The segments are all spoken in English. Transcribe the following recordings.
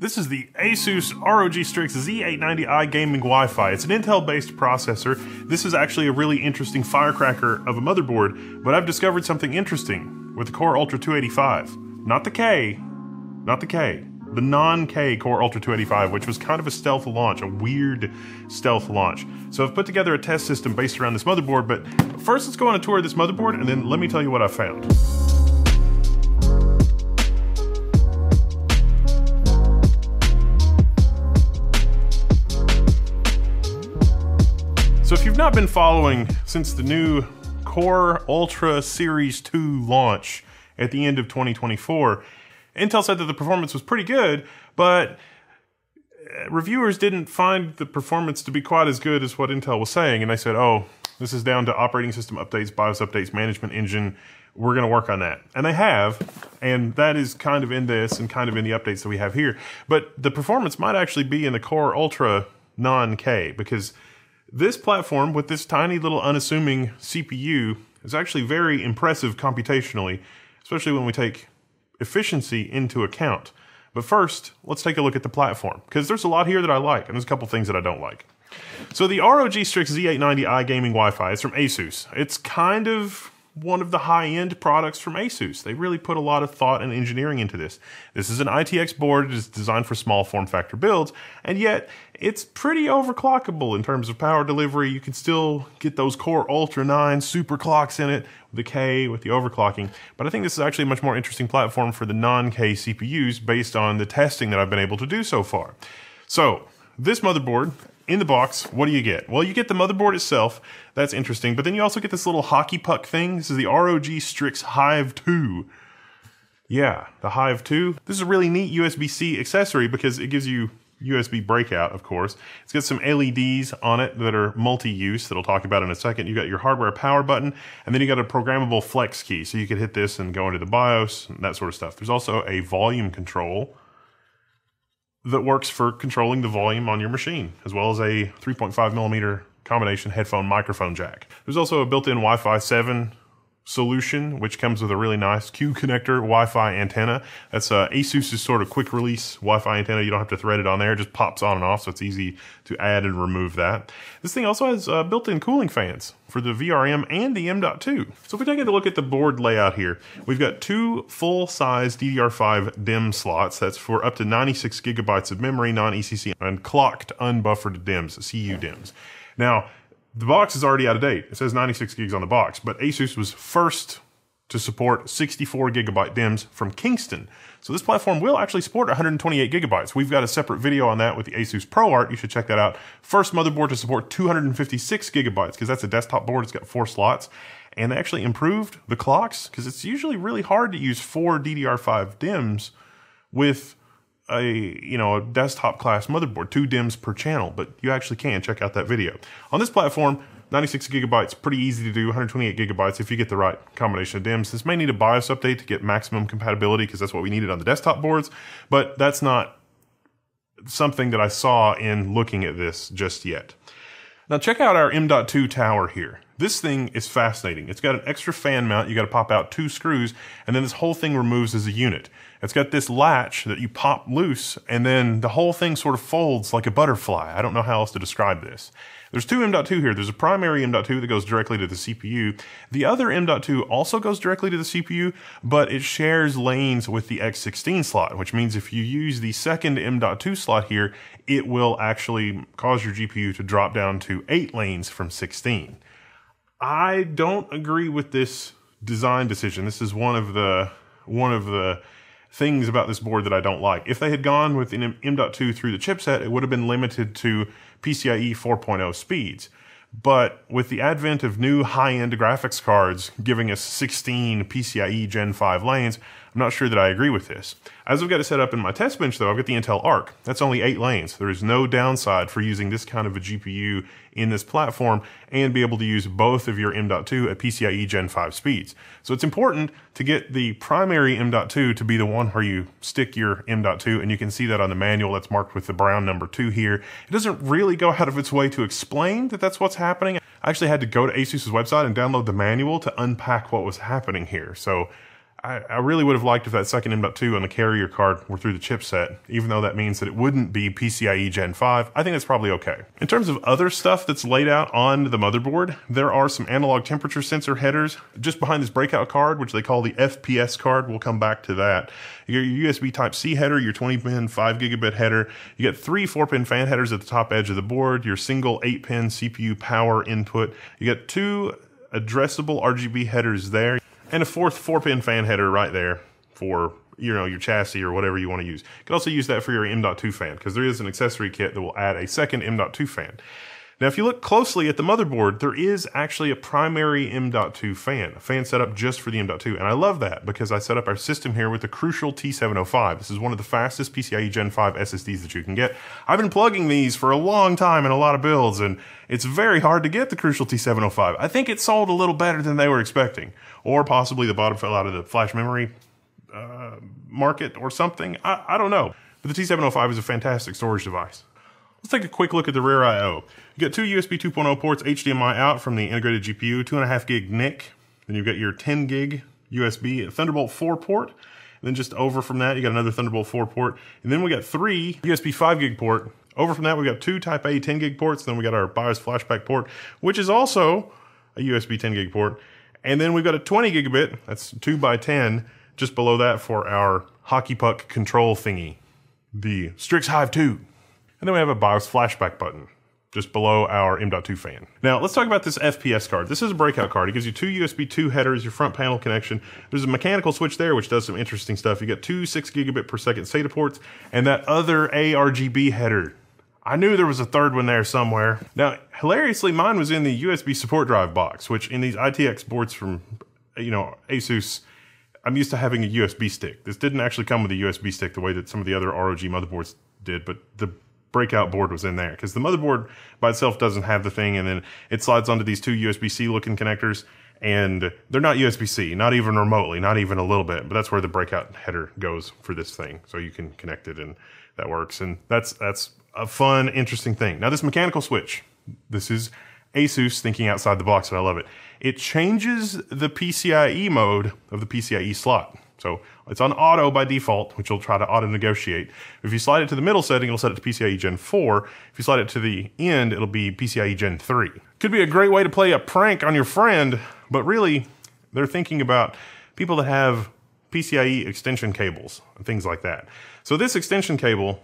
This is the Asus ROG Strix Z890i gaming Wi-Fi. It's an Intel-based processor. This is actually a really interesting firecracker of a motherboard, but I've discovered something interesting with the Core Ultra 285. Not the K, not the K, the non-K Core Ultra 285, which was kind of a stealth launch, a weird stealth launch. So I've put together a test system based around this motherboard, but first let's go on a tour of this motherboard and then let me tell you what I found. So if you've not been following since the new Core Ultra Series 2 launch at the end of 2024, Intel said that the performance was pretty good, but uh, reviewers didn't find the performance to be quite as good as what Intel was saying, and they said, oh, this is down to operating system updates, BIOS updates, management engine. We're going to work on that. And they have, and that is kind of in this and kind of in the updates that we have here. But the performance might actually be in the Core Ultra non K because this platform with this tiny little unassuming CPU is actually very impressive computationally, especially when we take efficiency into account. But first, let's take a look at the platform, because there's a lot here that I like, and there's a couple things that I don't like. So the ROG Strix Z890i gaming Wi-Fi is from Asus. It's kind of one of the high-end products from Asus. They really put a lot of thought and engineering into this. This is an ITX board. It is designed for small form factor builds, and yet it's pretty overclockable in terms of power delivery. You can still get those Core Ultra 9 super clocks in it, with the K, with the overclocking. But I think this is actually a much more interesting platform for the non-K CPUs based on the testing that I've been able to do so far. So, this motherboard in the box, what do you get? Well, you get the motherboard itself. That's interesting. But then you also get this little hockey puck thing. This is the ROG Strix Hive 2. Yeah, the Hive 2. This is a really neat USB-C accessory because it gives you USB breakout, of course. It's got some LEDs on it that are multi-use that I'll talk about in a second. You got your hardware power button, and then you got a programmable flex key. So you could hit this and go into the BIOS and that sort of stuff. There's also a volume control that works for controlling the volume on your machine, as well as a 3.5 millimeter combination headphone microphone jack. There's also a built-in Wi-Fi 7 solution, which comes with a really nice Q connector Wi-Fi antenna. That's uh, Asus's sort of quick release Wi-Fi antenna. You don't have to thread it on there; it just pops on and off, so it's easy to add and remove that. This thing also has uh, built-in cooling fans for the VRM and the M.2. So if we take a look at the board layout here, we've got two full-size DDR5 DIMM slots. That's for up to 96 gigabytes of memory, non-ECC, and clocked unbuffered DIMMs, CU DIMMs. Now, the box is already out of date. It says 96 gigs on the box, but Asus was first to support 64 gigabyte DIMMs from Kingston. So this platform will actually support 128 gigabytes. We've got a separate video on that with the Asus ProArt. You should check that out. First motherboard to support 256 gigabytes because that's a desktop board. It's got four slots. And they actually improved the clocks because it's usually really hard to use four DDR5 DIMMs with a you know a desktop class motherboard, two DIMMs per channel, but you actually can check out that video. On this platform, 96 gigabytes, pretty easy to do, 128 gigabytes if you get the right combination of DIMMs. This may need a BIOS update to get maximum compatibility because that's what we needed on the desktop boards, but that's not something that I saw in looking at this just yet. Now check out our M.2 tower here. This thing is fascinating. It's got an extra fan mount. You got to pop out two screws, and then this whole thing removes as a unit. It's got this latch that you pop loose, and then the whole thing sort of folds like a butterfly. I don't know how else to describe this. There's two M.2 here. There's a primary M.2 that goes directly to the CPU. The other M.2 also goes directly to the CPU, but it shares lanes with the X16 slot, which means if you use the second M.2 slot here, it will actually cause your GPU to drop down to eight lanes from 16. I don't agree with this design decision. This is one of the one of the things about this board that I don't like. If they had gone with an M.2 through the chipset, it would have been limited to PCIe 4.0 speeds. But with the advent of new high-end graphics cards giving us 16 PCIe Gen 5 lanes, I'm not sure that I agree with this. As I've got it set up in my test bench though, I've got the Intel Arc. That's only eight lanes. There is no downside for using this kind of a GPU in this platform and be able to use both of your M.2 at PCIe Gen 5 speeds. So it's important to get the primary M.2 to be the one where you stick your M.2 and you can see that on the manual that's marked with the brown number two here. It doesn't really go out of its way to explain that that's what's happening. I actually had to go to Asus's website and download the manual to unpack what was happening here. So I, I really would have liked if that second M.2 on the carrier card were through the chipset, even though that means that it wouldn't be PCIe Gen 5. I think that's probably okay. In terms of other stuff that's laid out on the motherboard, there are some analog temperature sensor headers just behind this breakout card, which they call the FPS card. We'll come back to that. Your USB Type C header, your 20 pin 5 gigabit header. You get three 4 pin fan headers at the top edge of the board, your single 8 pin CPU power input. You get two addressable RGB headers there and a fourth four pin fan header right there for you know your chassis or whatever you want to use. You can also use that for your M.2 fan because there is an accessory kit that will add a second M.2 fan. Now, if you look closely at the motherboard, there is actually a primary M.2 fan, a fan set up just for the M.2. And I love that because I set up our system here with the Crucial T705. This is one of the fastest PCIe Gen 5 SSDs that you can get. I've been plugging these for a long time in a lot of builds, and it's very hard to get the Crucial T705. I think it sold a little better than they were expecting, or possibly the bottom fell out of the flash memory uh, market or something. I, I don't know. But the T705 is a fantastic storage device. Let's take a quick look at the rear I.O. You got two USB 2.0 ports, HDMI out from the integrated GPU, 2.5 gig NIC. Then you've got your 10 gig USB Thunderbolt 4 port. And then just over from that, you got another Thunderbolt 4 port. And then we got three USB 5 gig port. Over from that, we got two Type A 10 gig ports. Then we got our BIOS flashback port, which is also a USB 10 gig port. And then we've got a 20 gigabit, that's 2 by 10, just below that for our hockey puck control thingy, the Strix Hive 2. And then we have a BIOS flashback button just below our M.2 fan. Now let's talk about this FPS card. This is a breakout card. It gives you two USB 2 headers, your front panel connection. There's a mechanical switch there which does some interesting stuff. You get two 6 gigabit per second SATA ports and that other ARGB header. I knew there was a third one there somewhere. Now, hilariously, mine was in the USB support drive box, which in these ITX boards from, you know, Asus, I'm used to having a USB stick. This didn't actually come with a USB stick the way that some of the other ROG motherboards did, but the breakout board was in there because the motherboard by itself doesn't have the thing and then it slides onto these two USB-C looking connectors and they're not USB-C, not even remotely, not even a little bit, but that's where the breakout header goes for this thing. So you can connect it and that works. And that's, that's a fun, interesting thing. Now this mechanical switch, this is Asus thinking outside the box and I love it. It changes the PCIe mode of the PCIe slot. So it's on auto by default, which will try to auto negotiate. If you slide it to the middle setting, it'll set it to PCIe Gen 4. If you slide it to the end, it'll be PCIe Gen 3. Could be a great way to play a prank on your friend, but really, they're thinking about people that have PCIe extension cables and things like that. So this extension cable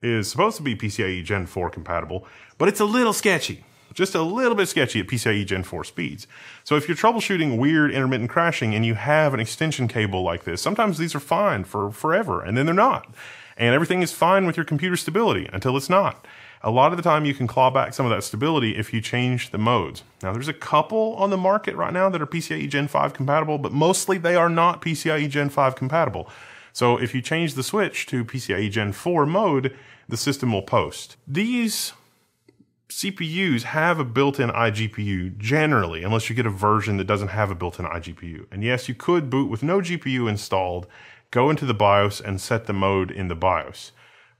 is supposed to be PCIe Gen 4 compatible, but it's a little sketchy just a little bit sketchy at PCIe Gen 4 speeds. So if you're troubleshooting weird intermittent crashing and you have an extension cable like this, sometimes these are fine for forever and then they're not. And everything is fine with your computer stability until it's not. A lot of the time you can claw back some of that stability if you change the modes. Now there's a couple on the market right now that are PCIe Gen 5 compatible, but mostly they are not PCIe Gen 5 compatible. So if you change the switch to PCIe Gen 4 mode, the system will post. These CPUs have a built-in iGPU generally, unless you get a version that doesn't have a built-in iGPU. And yes, you could boot with no GPU installed, go into the BIOS and set the mode in the BIOS.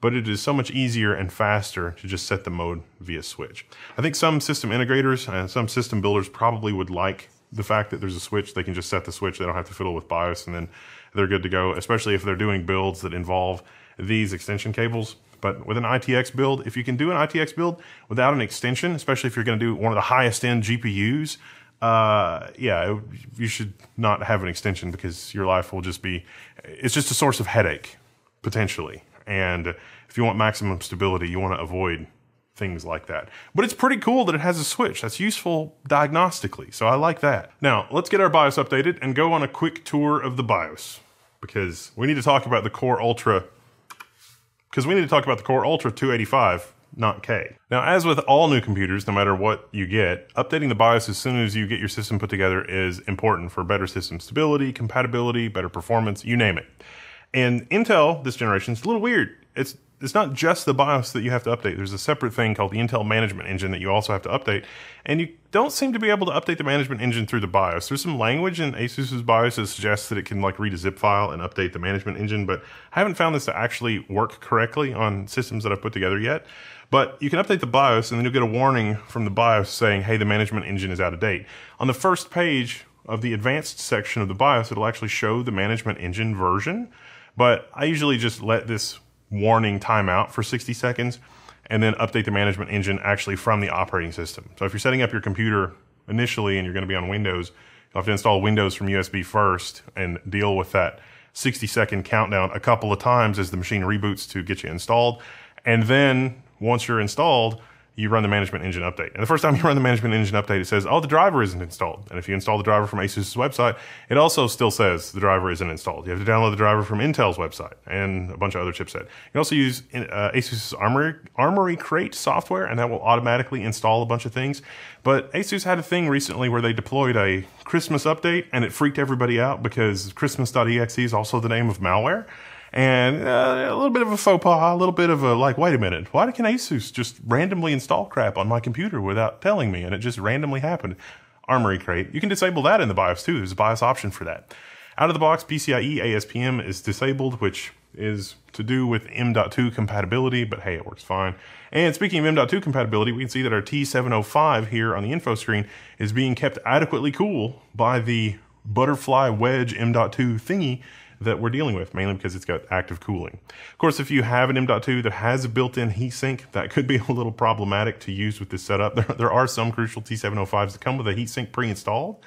But it is so much easier and faster to just set the mode via switch. I think some system integrators and some system builders probably would like the fact that there's a switch. They can just set the switch. They don't have to fiddle with BIOS and then they're good to go, especially if they're doing builds that involve these extension cables. But with an ITX build, if you can do an ITX build without an extension, especially if you're going to do one of the highest end GPUs, uh, yeah, you should not have an extension because your life will just be, it's just a source of headache, potentially. And if you want maximum stability, you want to avoid things like that. But it's pretty cool that it has a switch. That's useful diagnostically. So I like that. Now, let's get our BIOS updated and go on a quick tour of the BIOS because we need to talk about the Core Ultra because we need to talk about the Core Ultra 285, not K. Now, as with all new computers, no matter what you get, updating the BIOS as soon as you get your system put together is important for better system stability, compatibility, better performance, you name it. And Intel, this generation, is a little weird. It's it's not just the BIOS that you have to update. There's a separate thing called the Intel Management Engine that you also have to update. And you don't seem to be able to update the management engine through the BIOS. There's some language in Asus's BIOS that suggests that it can like read a zip file and update the management engine, but I haven't found this to actually work correctly on systems that I've put together yet. But you can update the BIOS and then you'll get a warning from the BIOS saying, hey, the management engine is out of date. On the first page of the advanced section of the BIOS, it'll actually show the management engine version. But I usually just let this warning timeout for 60 seconds and then update the management engine actually from the operating system. So if you're setting up your computer initially and you're going to be on Windows, you'll have to install Windows from USB first and deal with that 60 second countdown a couple of times as the machine reboots to get you installed. And then once you're installed, you run the management engine update. And the first time you run the management engine update, it says, oh, the driver isn't installed. And if you install the driver from ASUS's website, it also still says the driver isn't installed. You have to download the driver from Intel's website and a bunch of other chipset. You can also use uh, ASUS's Armoury, Armoury Crate software, and that will automatically install a bunch of things. But Asus had a thing recently where they deployed a Christmas update, and it freaked everybody out because Christmas.exe is also the name of malware and uh, a little bit of a faux pas, a little bit of a like, wait a minute, why can Asus just randomly install crap on my computer without telling me? And it just randomly happened. Armoury Crate. You can disable that in the BIOS too. There's a BIOS option for that. Out of the box, PCIe ASPM is disabled, which is to do with M.2 compatibility, but hey, it works fine. And speaking of M.2 compatibility, we can see that our T705 here on the info screen is being kept adequately cool by the butterfly wedge M.2 thingy that we're dealing with, mainly because it's got active cooling. Of course, if you have an M.2 that has a built-in heatsink, that could be a little problematic to use with this setup. There, there are some crucial T705s that come with a heatsink pre-installed.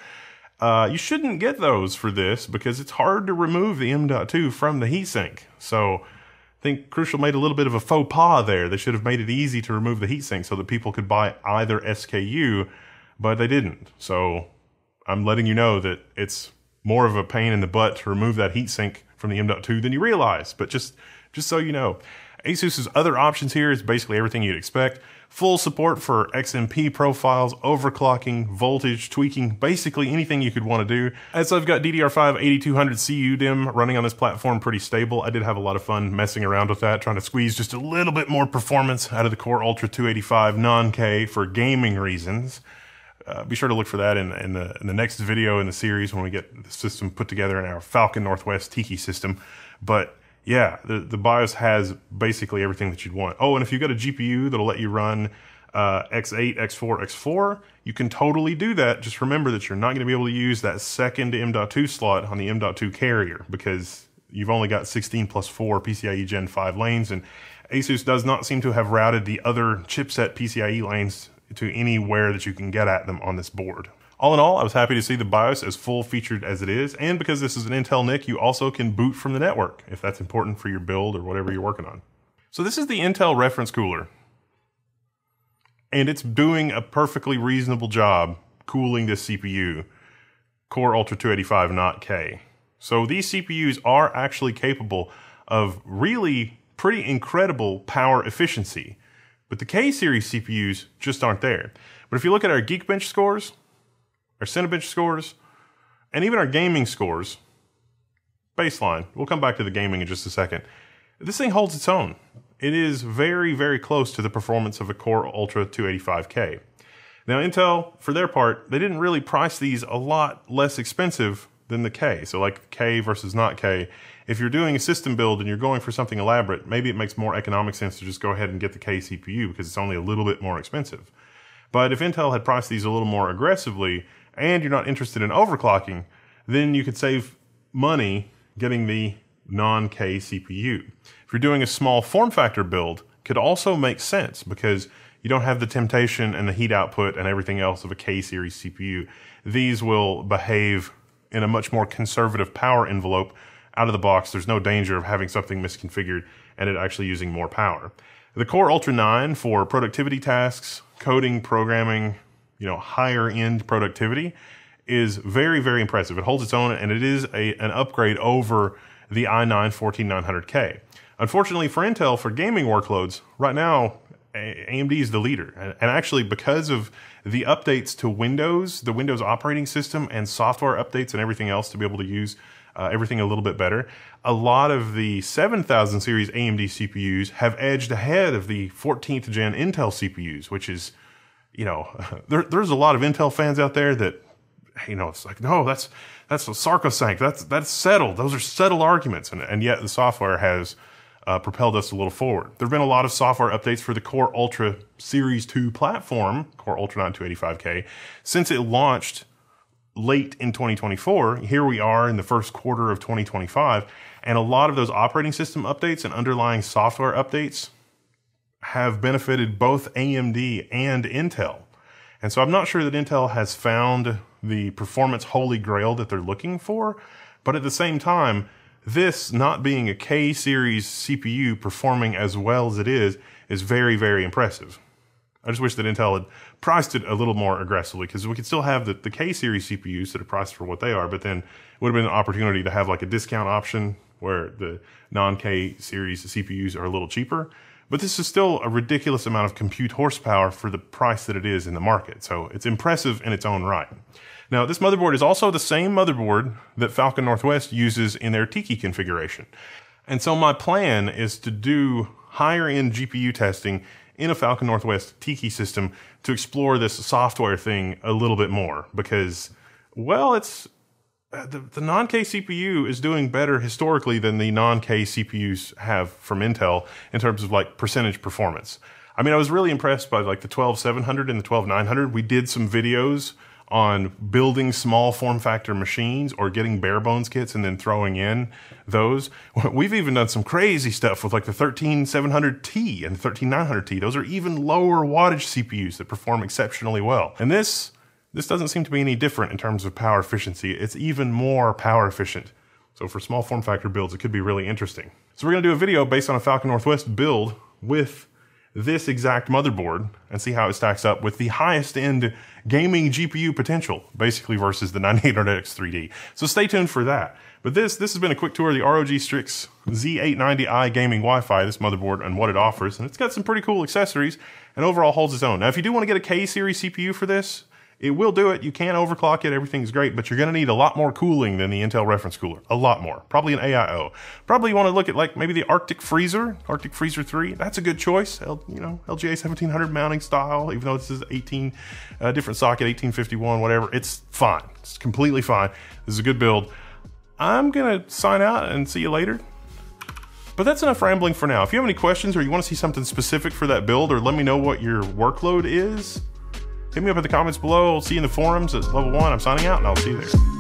Uh, you shouldn't get those for this because it's hard to remove the M.2 from the heatsink. So I think Crucial made a little bit of a faux pas there. They should have made it easy to remove the heatsink so that people could buy either SKU, but they didn't. So I'm letting you know that it's more of a pain in the butt to remove that heatsink from the M.2 than you realize. But just just so you know, Asus's other options here is basically everything you'd expect. Full support for XMP profiles, overclocking, voltage, tweaking, basically anything you could want to do. As I've got DDR5 8200 CU-DIMM running on this platform pretty stable, I did have a lot of fun messing around with that, trying to squeeze just a little bit more performance out of the Core Ultra 285 non-K for gaming reasons uh, be sure to look for that in, in, the, in the next video in the series when we get the system put together in our Falcon Northwest Tiki system. But yeah, the, the BIOS has basically everything that you'd want. Oh, and if you've got a GPU that'll let you run uh, X8, X4, X4, you can totally do that. Just remember that you're not going to be able to use that second M.2 slot on the M.2 carrier because you've only got 16 plus 4 PCIe Gen 5 lanes, and Asus does not seem to have routed the other chipset PCIe lanes to anywhere that you can get at them on this board. All in all, I was happy to see the BIOS as full featured as it is, and because this is an Intel NIC, you also can boot from the network if that's important for your build or whatever you're working on. So this is the Intel reference cooler, and it's doing a perfectly reasonable job cooling this CPU, Core Ultra 285 not K. So these CPUs are actually capable of really pretty incredible power efficiency. But the K series CPUs just aren't there. But if you look at our Geekbench scores, our Cinebench scores, and even our gaming scores, baseline, we'll come back to the gaming in just a second. This thing holds its own. It is very, very close to the performance of a Core Ultra 285K. Now, Intel, for their part, they didn't really price these a lot less expensive than the K. So, like K versus not K, if you're doing a system build and you're going for something elaborate, maybe it makes more economic sense to just go ahead and get the K CPU because it's only a little bit more expensive. But if Intel had priced these a little more aggressively and you're not interested in overclocking, then you could save money getting the non-K CPU. If you're doing a small form factor build, could also make sense because you don't have the temptation and the heat output and everything else of a K series CPU. These will behave in a much more conservative power envelope out of the box, there's no danger of having something misconfigured and it actually using more power. The Core Ultra 9 for productivity tasks, coding, programming, you know, higher end productivity is very, very impressive. It holds its own and it is a, an upgrade over the i9 14900K. Unfortunately for Intel, for gaming workloads, right now, AMD is the leader. And actually, because of the updates to Windows, the Windows operating system, and software updates and everything else to be able to use uh, everything a little bit better. A lot of the 7000 series AMD CPUs have edged ahead of the 14th gen Intel CPUs, which is, you know, there, there's a lot of Intel fans out there that, you know, it's like, no, that's, that's a sarcosanct. That's, that's settled. Those are settled arguments. And, and yet the software has, uh, propelled us a little forward. There have been a lot of software updates for the Core Ultra Series 2 platform, Core Ultra 9 285K, since it launched late in 2024. Here we are in the first quarter of 2025, and a lot of those operating system updates and underlying software updates have benefited both AMD and Intel. And so I'm not sure that Intel has found the performance holy grail that they're looking for, but at the same time, this not being a K series CPU performing as well as it is is very, very impressive. I just wish that Intel had priced it a little more aggressively because we could still have the, the K series CPUs that are priced for what they are, but then it would have been an opportunity to have like a discount option where the non K series CPUs are a little cheaper. But this is still a ridiculous amount of compute horsepower for the price that it is in the market. So it's impressive in its own right. Now, this motherboard is also the same motherboard that Falcon Northwest uses in their Tiki configuration. And so my plan is to do higher end GPU testing in a Falcon Northwest Tiki system to explore this software thing a little bit more because, well, it's Uh, the, the non K CPU is doing better historically than the non K CPUs have from Intel in terms of like percentage performance. I mean, I was really impressed by like the 12700 and the 12900. We did some videos on building small form factor machines or getting bare bones kits and then throwing in those. We've even done some crazy stuff with like the 13700T and the 13900T. Those are even lower wattage CPUs that perform exceptionally well. And this this doesn't seem to be any different in terms of power efficiency. It's even more power efficient. So for small form factor builds, it could be really interesting. So we're going to do a video based on a Falcon Northwest build with this exact motherboard and see how it stacks up with the highest end gaming GPU potential, basically versus the 9800X 3D. So stay tuned for that. But this this has been a quick tour of the ROG Strix Z890i gaming Wi-Fi, this motherboard, and what it offers. And it's got some pretty cool accessories and overall holds its own. Now, if you do want to get a K series CPU for this, it will do it. You can overclock it. Everything's great, but you're going to need a lot more cooling than the Intel reference cooler. A lot more. Probably an AIO. Probably you want to look at like maybe the Arctic Freezer, Arctic Freezer 3. That's a good choice. L, you know, LGA 1700 mounting style, even though this is 18, uh, different socket, 1851, whatever. It's fine. It's completely fine. This is a good build. I'm going to sign out and see you later. But that's enough rambling for now. If you have any questions or you want to see something specific for that build or let me know what your workload is, hit me up in the comments below. I'll see you in the forums at level one. I'm signing out and I'll see you there.